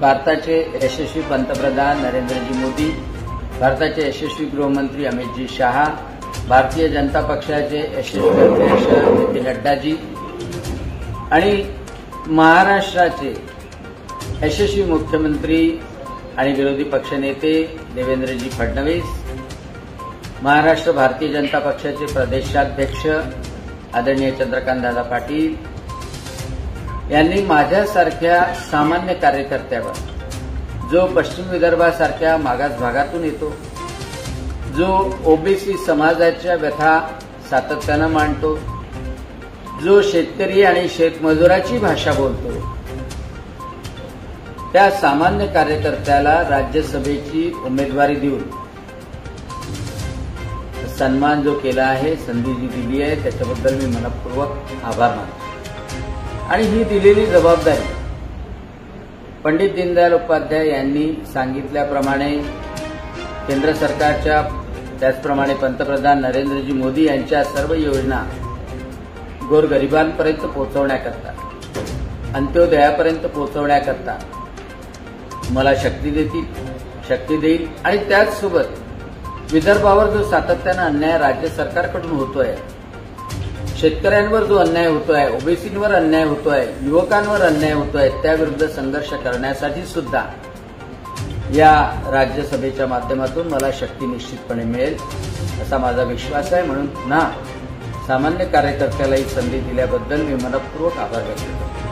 भारताचे यशस्वी पंतप्रधान नरेंद्रजी मोदी भारताचे यशस्वी गृहमंत्री अमितजी शहा भारतीय जनता पक्षाचे यशस्वी अध्यक्ष जे पी नड्डाजी आणि महाराष्ट्राचे यशस्वी मुख्यमंत्री आणि विरोधी पक्षनेते देवेंद्रजी फडणवीस महाराष्ट्र भारतीय जनता पक्षाचे प्रदेशाध्यक्ष आदरणीय चंद्रकांतदादा पाटील यांनी माझ्यासारख्या सामान्य कार्यकर्त्यावर जो पश्चिम विदर्भासारख्या मागास भागातून येतो जो ओबीसी समाजाच्या व्यथा सातत्यानं मांडतो जो शेतकरी आणि शेतमजुराची भाषा बोलतो त्या सामान्य कार्यकर्त्याला राज्यसभेची उमेदवारी देऊन सन्मान जो केला आहे संधी जी दिली आहे त्याच्याबद्दल मी मनपूर्वक आभार मानतो. आणि ही दिलेली जबाबदारी. पंडित दीनदयाल उपाध्याय यांनी सांगितल्याप्रमाणे केंद्र सरकारच्या त्याचप्रमाणे पंतप्रधान नरेंद्रजी मोदी यांच्या सर्व योजना गोरगरिबांपर्यंत पोहोचवण्याकरता अंत्योदयापर्यंत पोहोचवण्याकरता मला शक्ती देतील शक्ती देईल आणि त्याचसोबत विदर्भावर जो सातत्यानं अन्याय राज्य सरकारकडून होतोय शेतकऱ्यांवर जो अन्याय होतो आहे ओबीसींवर अन्याय होतो आहे युवकांवर अन्याय होतो आहे त्याविरुद्ध संघर्ष करण्यासाठी सुद्धा या राज्यसभेच्या माध्यमातून मला शक्ती निश्चितपणे मिळेल असा माझा विश्वास आहे. म्हणून पुन्हा सामान्य कार्यकर्त्याला ही संधी दिल्याबद्दल मी मनपूर्वक आभार व्यक्त करतो.